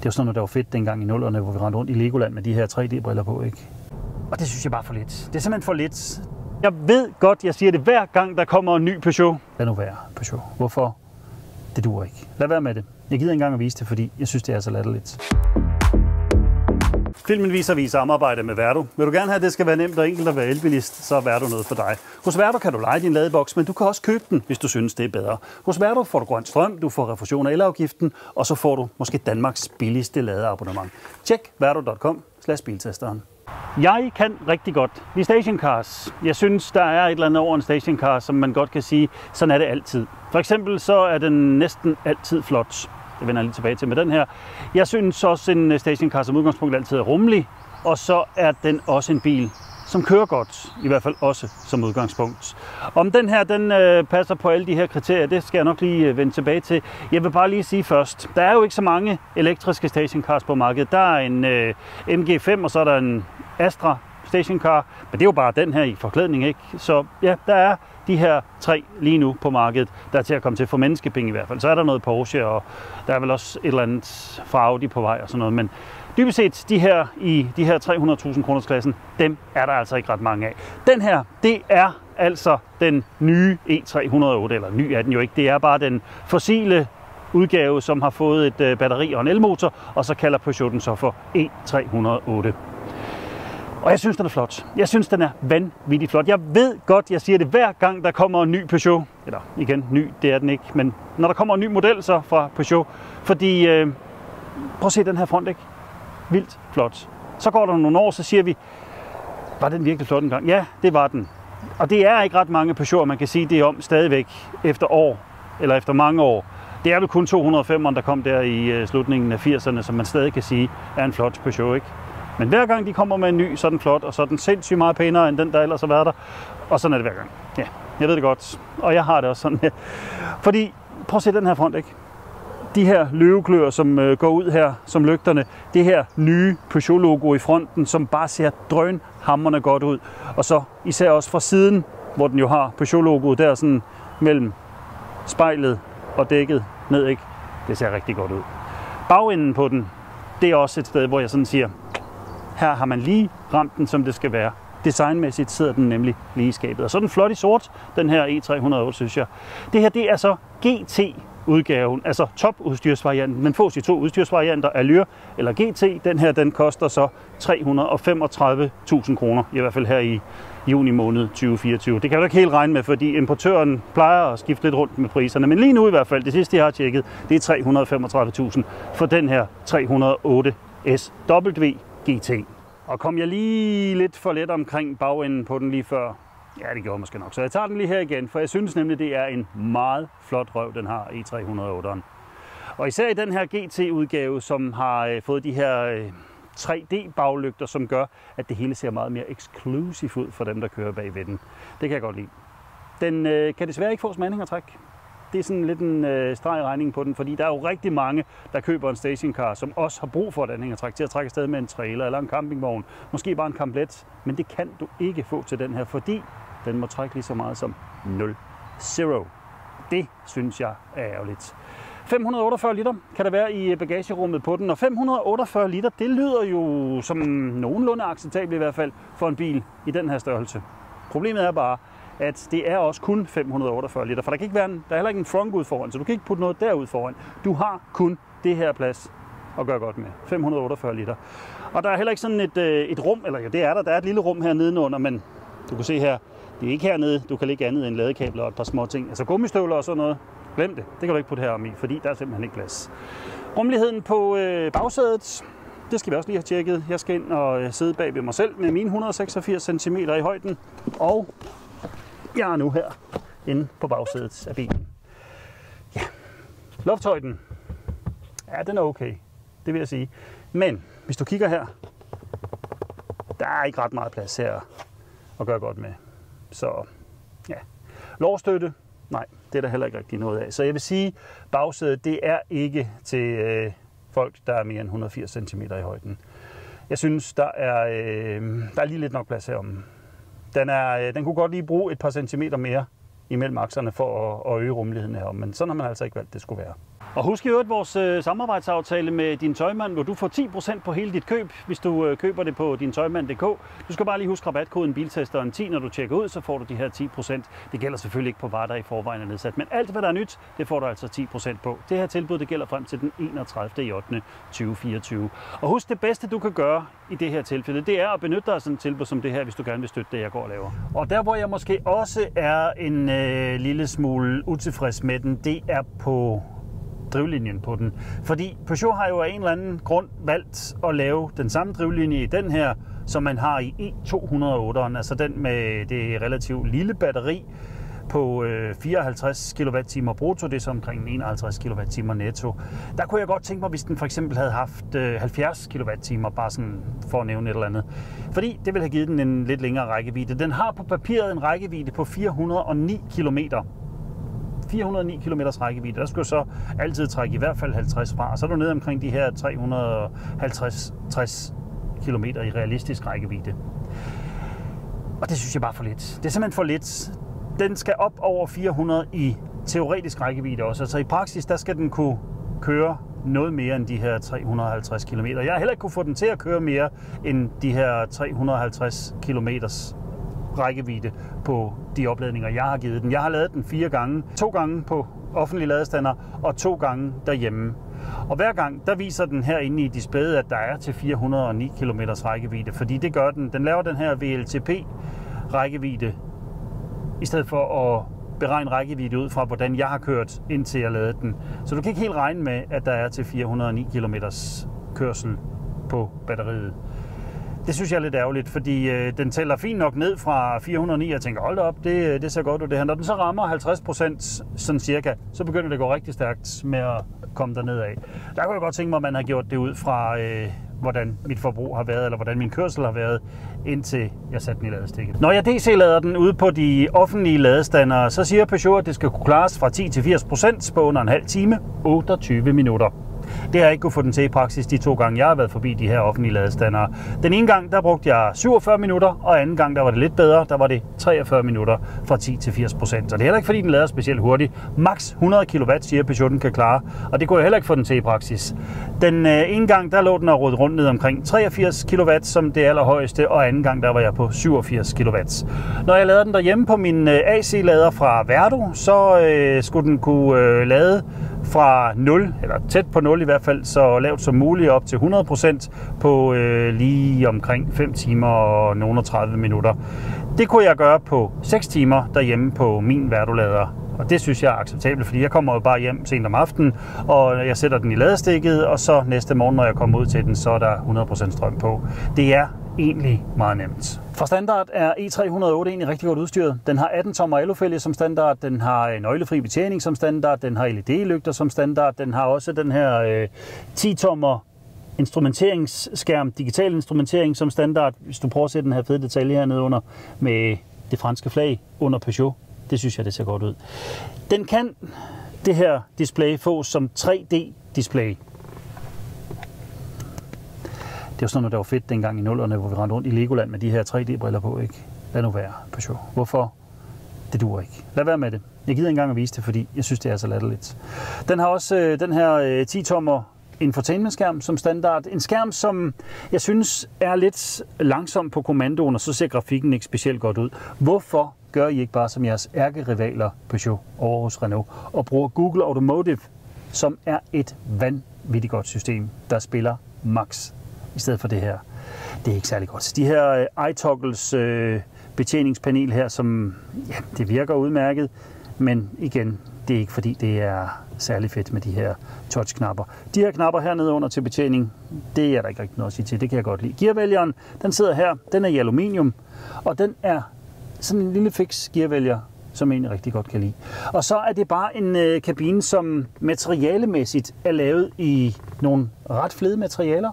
Det var sådan noget, der var fedt dengang i nullerne, hvor vi rendte rundt i Legoland med de her 3D-briller på, ikke? Og det synes jeg bare for lidt. Det er simpelthen for lidt. Jeg ved godt, jeg siger det hver gang, der kommer en ny Peugeot. Lad nu være, Peugeot. Hvorfor? Det duer ikke. Lad være med det. Jeg gider ikke engang at vise det, fordi jeg synes, det er så latterligt. Filmen viser vi i samarbejde med Verdo. Vil du gerne have, at det skal være nemt og enkelt at være elbilist, så er Verdo noget for dig. Hos Verdo kan du lege din ladeboks, men du kan også købe den, hvis du synes, det er bedre. Hos Verdo får du grøn strøm, du får refusion af elafgiften, og så får du måske Danmarks billigste ladeabonnement. Tjek verdo.com biltesteren. Jeg kan rigtig godt lide stationcars. Jeg synes, der er et eller andet over en stationcar, som man godt kan sige, sådan er det altid. For eksempel så er den næsten altid flot. Det vender jeg lige tilbage til med den her. Jeg synes også, en øh, stationcar som udgangspunkt altid er rummelig, og så er den også en bil, som kører godt, i hvert fald også som udgangspunkt. Om den her den øh, passer på alle de her kriterier, det skal jeg nok lige øh, vende tilbage til. Jeg vil bare lige sige først, der er jo ikke så mange elektriske stationcars på markedet. Der er en øh, MG5, og så er der en Astra stationcar, men det er jo bare den her i forklædning, ikke? Så ja, der er de her tre lige nu på markedet, der er til at komme til for menneskepenge i hvert fald. Så er der noget Porsche, og der er vel også et eller andet fra Audi på vej og sådan noget, men dybest set de her i de her 300.000 kroners klassen, dem er der altså ikke ret mange af. Den her, det er altså den nye E308, eller ny er den jo ikke, det er bare den fossile udgave, som har fået et øh, batteri og en elmotor, og så kalder Peugeot den så for E308. Og jeg synes, den er flot. Jeg synes, den er vanvittigt flot. Jeg ved godt, jeg siger det hver gang, der kommer en ny Peugeot. Eller igen, ny, det er den ikke. Men når der kommer en ny model så fra Peugeot. Fordi, øh, prøv at se den her front, ikke? Vildt flot. Så går der nogle år, så siger vi, var den virkelig flot engang? Ja, det var den. Og det er ikke ret mange Peugeot, man kan sige det om stadigvæk efter år, eller efter mange år. Det er vel kun 205'eren, der kom der i øh, slutningen af 80'erne, som man stadig kan sige er en flot Peugeot, ikke? Men hver gang de kommer med en ny, så er den flot, og så er den sindssygt meget pænere end den, der ellers har været der. Og sådan er det hver gang. Ja, jeg ved det godt. Og jeg har det også sådan her. Fordi, prøv at se den her front, ikke? De her løveklør, som øh, går ud her som lygterne. Det her nye Peugeot-logo i fronten, som bare ser drønhammerne godt ud. Og så især også fra siden, hvor den jo har Peugeot-logoet der sådan mellem spejlet og dækket ned, ikke? Det ser rigtig godt ud. Bagenden på den, det er også et sted, hvor jeg sådan siger, her har man lige ramt den, som det skal være. Designmæssigt sidder den nemlig lige i skabet. Og så er den flot i sort, den her E308, synes jeg. Det her, det er så GT udgaven, altså topudstyrsvarianten. Den fås i to udstyrsvarianter, Allure eller GT. Den her, den koster så 335.000 kroner, i hvert fald her i juni måned 2024. Det kan jeg ikke helt regne med, fordi importøren plejer at skifte lidt rundt med priserne. Men lige nu i hvert fald, det sidste jeg har tjekket, det er 335.000 for den her 308 SW GT. Og kom jeg lige lidt for let omkring bagenden på den lige før? Ja, det gjorde måske nok. Så jeg tager den lige her igen, for jeg synes nemlig, det er en meget flot røv, den har E308'eren. Og især i den her GT-udgave, som har øh, fået de her øh, 3D-baglygter, som gør, at det hele ser meget mere eksklusivt ud for dem, der kører bagved den. Det kan jeg godt lide. Den øh, kan desværre ikke få anhængertræk det er sådan lidt en øh, streg på den, fordi der er jo rigtig mange, der køber en stationcar, som også har brug for et anhængertræk til at trække afsted med en trailer eller en campingvogn, måske bare en kamplet, men det kan du ikke få til den her, fordi den må trække lige så meget som 0. Zero. Det synes jeg er ærgerligt. 548 liter kan der være i øh, bagagerummet på den, og 548 liter, det lyder jo som nogenlunde acceptabelt i hvert fald for en bil i den her størrelse. Problemet er bare, at det er også kun 548 liter, for der kan ikke være en, der er heller ikke en frunk ud foran, så du kan ikke putte noget derud foran. Du har kun det her plads at gøre godt med. 548 liter. Og der er heller ikke sådan et, øh, et rum, eller ja, det er der, der er et lille rum her nedenunder, men du kan se her, det er ikke hernede, du kan ligge andet end ladekabler og et par små ting. Altså gummistøvler og sådan noget, glem det. Det kan du ikke putte her om i, fordi der er simpelthen ikke plads. Rummeligheden på øh, bagsædet, det skal vi også lige have tjekket. Jeg skal ind og øh, sidde bag ved mig selv med mine 186 cm i højden. Og jeg er nu her inde på bagsædet af bilen. Ja, lofthøjden, ja, den er okay, det vil jeg sige. Men hvis du kigger her, der er ikke ret meget plads her at gøre godt med. Så ja, lårstøtte, nej, det er der heller ikke rigtig noget af. Så jeg vil sige, bagsædet, det er ikke til øh, folk, der er mere end 180 cm i højden. Jeg synes, der er, øh, der er lige lidt nok plads her om, den, er, øh, den kunne godt lige bruge et par centimeter mere imellem akserne for at, at øge rummeligheden her, men sådan har man altså ikke valgt, det skulle være. Og husk i øvrigt vores øh, samarbejdsaftale med din tøjmand, hvor du får 10% på hele dit køb, hvis du øh, køber det på din tøjmand.dk. Du skal bare lige huske rabatkoden biltesteren 10, når du tjekker ud, så får du de her 10%. Det gælder selvfølgelig ikke på varer, der i forvejen er nedsat, men alt hvad der er nyt, det får du altså 10% på. Det her tilbud, det gælder frem til den 31. i 8. 2024. Og husk, det bedste du kan gøre i det her tilfælde, det er at benytte dig af sådan et tilbud som det her, hvis du gerne vil støtte det, jeg går og laver. Og der, hvor jeg måske også er en øh, lille smule utilfreds med den, det er på drivlinjen på den. Fordi Peugeot har jo af en eller anden grund valgt at lave den samme drivlinje i den her, som man har i E208'eren, altså den med det relativt lille batteri på øh, 54 kWh brutto, det er så omkring 51 kWh netto. Der kunne jeg godt tænke mig, hvis den for eksempel havde haft øh, 70 kWh, bare sådan for at nævne et eller andet. Fordi det ville have givet den en lidt længere rækkevidde. Den har på papiret en rækkevidde på 409 km. 409 km rækkevidde. Der skulle så altid trække i hvert fald 50 fra. Så er du nede omkring de her 350-60 km i realistisk rækkevidde. Og det synes jeg bare for lidt. Det er simpelthen for lidt. Den skal op over 400 i teoretisk rækkevidde også. Altså i praksis, der skal den kunne køre noget mere end de her 350 km. Jeg har heller ikke kunne få den til at køre mere end de her 350 km rækkevidde på de opladninger, jeg har givet den. Jeg har lavet den fire gange. To gange på offentlige ladestander og to gange derhjemme. Og hver gang, der viser den her inde i displayet, at der er til 409 km rækkevidde, fordi det gør den. Den laver den her VLTP rækkevidde, i stedet for at beregne rækkevidde ud fra, hvordan jeg har kørt, indtil jeg lavede den. Så du kan ikke helt regne med, at der er til 409 km kørsel på batteriet. Det synes jeg er lidt ærgerligt, fordi øh, den tæller fint nok ned fra 409, og jeg tænker, hold da op, det, øh, det ser godt ud det her. Når den så rammer 50 procent, sådan cirka, så begynder det at gå rigtig stærkt med at komme derned af. Der kunne jeg godt tænke mig, at man har gjort det ud fra, øh, hvordan mit forbrug har været, eller hvordan min kørsel har været, indtil jeg satte den i ladestikket. Når jeg DC-lader den ude på de offentlige ladestandere, så siger Peugeot, at det skal kunne klares fra 10 til 80 procent på under en halv time, 28 minutter. Det har jeg ikke kunne få den til i praksis de to gange, jeg har været forbi de her offentlige ladestandere. Den ene gang, der brugte jeg 47 minutter, og anden gang, der var det lidt bedre. Der var det 43 minutter fra 10 til 80 procent. Så det er heller ikke, fordi den lader specielt hurtigt. Max 100 kW siger Peugeot, den kan klare, og det kunne jeg heller ikke få den til i praksis. Den øh, ene gang, der lå den og rundt ned omkring 83 kW som det allerhøjeste, og anden gang, der var jeg på 87 kW. Når jeg lader den derhjemme på min øh, AC-lader fra Verdo, så øh, skulle den kunne øh, lade fra 0, eller tæt på 0 i hvert fald, så lavt som muligt op til 100% på øh, lige omkring 5 timer og nogle 30 minutter. Det kunne jeg gøre på 6 timer derhjemme på min verdolader. Og det synes jeg er acceptabelt, fordi jeg kommer jo bare hjem sent om aftenen, og jeg sætter den i ladestikket, og så næste morgen, når jeg kommer ud til den, så er der 100% strøm på. Det er egentlig meget nemt. For standard er E308 egentlig rigtig godt udstyret. Den har 18 tommer alufælge som standard, den har øh, nøglefri betjening som standard, den har LED-lygter som standard, den har også den her øh, 10 tommer instrumenteringsskærm, digital instrumentering som standard. Hvis du prøver at se den her fede detalje hernede under med det franske flag under Peugeot, det synes jeg, det ser godt ud. Den kan det her display få som 3D-display. Det var sådan noget, der var fedt dengang i nullerne, hvor vi rendte rundt i Legoland med de her 3D-briller på. Ikke? Lad nu være, Peugeot. Hvorfor? Det duer ikke. Lad være med det. Jeg gider ikke engang at vise det, fordi jeg synes, det er så latterligt. Den har også øh, den her øh, 10-tommer infotainment-skærm som standard. En skærm, som jeg synes er lidt langsom på kommandoen, og så ser grafikken ikke specielt godt ud. Hvorfor gør I ikke bare som jeres ærkerivaler Peugeot over hos Renault og bruger Google Automotive, som er et vanvittigt godt system, der spiller max i stedet for det her. Det er ikke særlig godt. Så De her øh, iToggles øh, betjeningspanel her, som ja, det virker udmærket, men igen, det er ikke fordi, det er særlig fedt med de her touch-knapper. De her knapper hernede under til betjening, det er der ikke rigtig noget at sige til. Det kan jeg godt lide. Gearvælgeren, den sidder her. Den er i aluminium, og den er sådan en lille fix gearvælger, som jeg egentlig rigtig godt kan lide. Og så er det bare en øh, kabine, som materialemæssigt er lavet i nogle ret flede materialer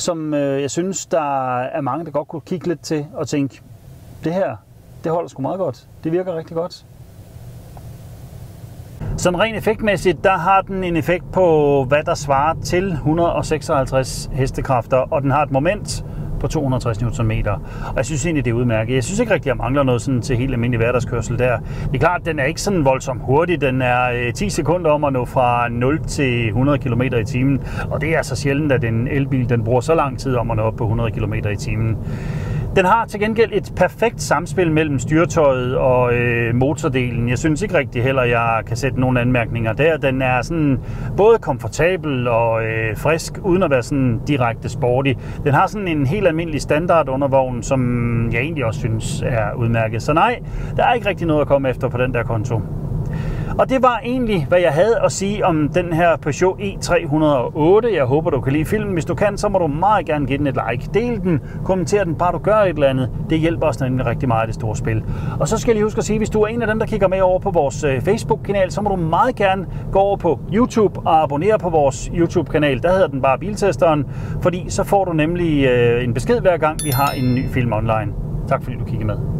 som øh, jeg synes, der er mange, der godt kunne kigge lidt til og tænke, det her, det holder sgu meget godt. Det virker rigtig godt. Sådan rent effektmæssigt, der har den en effekt på, hvad der svarer til 156 hestekræfter, og den har et moment på 260 Nm. Og jeg synes egentlig, det er udmærket. Jeg synes ikke rigtig, at jeg mangler noget sådan til helt almindelig hverdagskørsel der. Det er klart, den er ikke sådan voldsomt hurtig. Den er øh, 10 sekunder om at nå fra 0 til 100 km i timen. Og det er så sjældent, at en elbil den bruger så lang tid om at nå op på 100 km i timen. Den har til gengæld et perfekt samspil mellem styretøjet og øh, motordelen. Jeg synes ikke rigtig heller, jeg kan sætte nogle anmærkninger der. Den er sådan både komfortabel og øh, frisk, uden at være sådan direkte sporty. Den har sådan en helt almindelig standard undervogn, som jeg egentlig også synes er udmærket. Så nej, der er ikke rigtig noget at komme efter på den der konto. Og det var egentlig, hvad jeg havde at sige om den her Peugeot E308. Jeg håber, du kan lide filmen. Hvis du kan, så må du meget gerne give den et like. Del den, kommenter den, bare du gør et eller andet. Det hjælper os nemlig rigtig meget i det store spil. Og så skal jeg lige huske at sige, hvis du er en af dem, der kigger med over på vores øh, Facebook-kanal, så må du meget gerne gå over på YouTube og abonnere på vores YouTube-kanal. Der hedder den bare Biltesteren, fordi så får du nemlig øh, en besked hver gang, vi har en ny film online. Tak fordi du kiggede med.